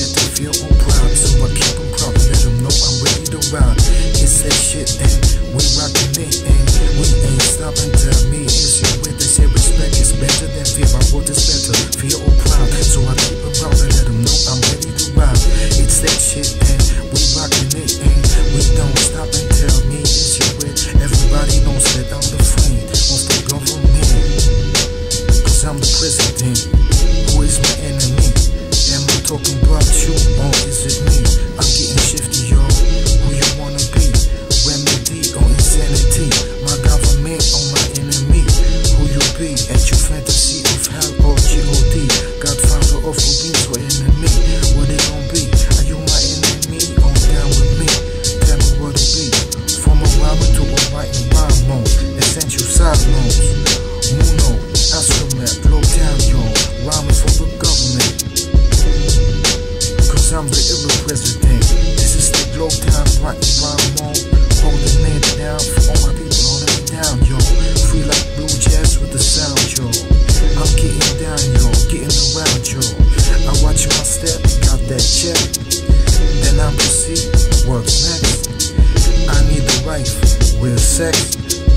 better, feel on proud. So I keep them proud, let them know I'm ready to ride. It's that shit, and we rockin' it, and we ain't stopping. Tell me, is your way? They say respect is better than fear. My word is better, feel on proud. So I keep them proud, and let them know I'm ready to ride. It's that shit, and we rockin' it, and we don't stop and tell me, is your way? Everybody knows that I'm the friend of the government. Cause I'm the president. Fantasy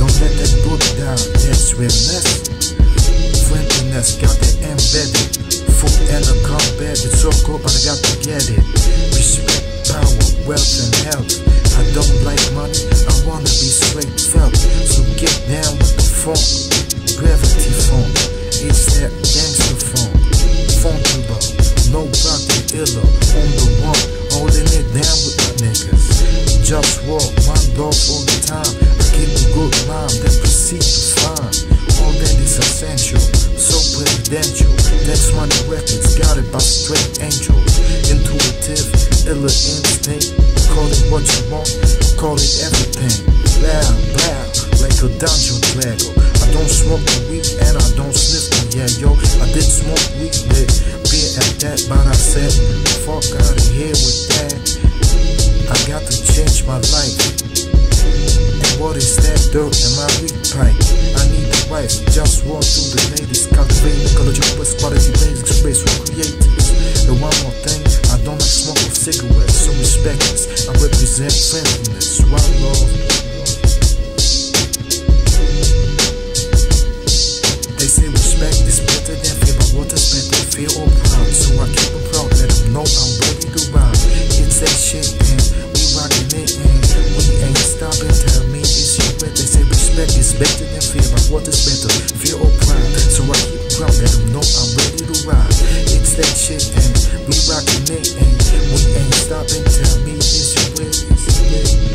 Don't let that book down, that's realness. Friendliness, got it embedded. Food and a combat, it's so cool, but I got to get it. Respect, power, wealth, and health. I don't like money, I wanna be straight felt. So get down with the funk, gravity funk. It's that gangster funk, Funkula. Nobody iller on the one, holding it down with my niggas. Just walk my dog all the time. Keep a good mind, then proceed to find. All that is essential, so presidential. That's money records, got it by straight angels. Intuitive, illa instinct. Call it what you want, call it everything. Loud, loud, like a dungeon dragon. I don't smoke the weed and I don't sniff the yeah, yo. I did smoke weed with beer at that, but I said, fuck out of here with that. I got to change my life. What is that dirt in my weed pipe? I need a wife, just walk through the ladies, cultivate ecological best quality basic space for creators. And one more thing, I don't like smoke of cigarettes, so respect this. I represent friendliness, one love. that shit and we rockin' it and we ain't stopping. till me, is you?